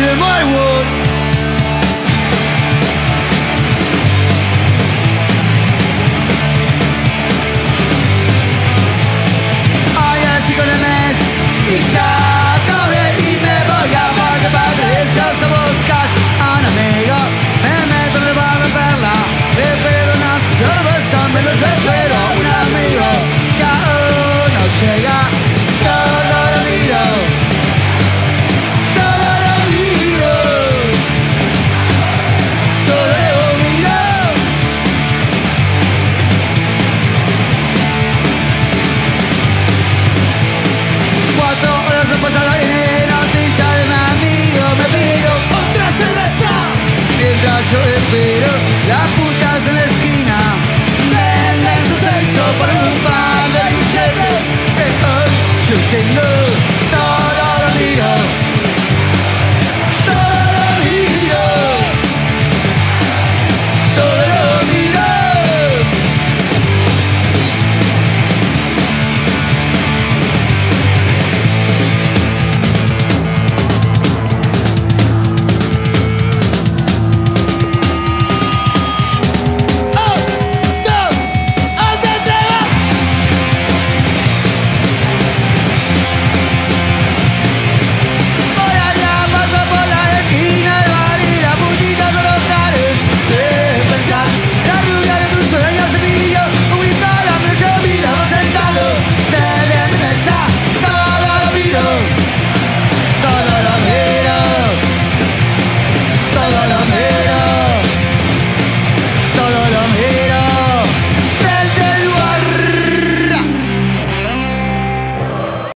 de my Hoy par de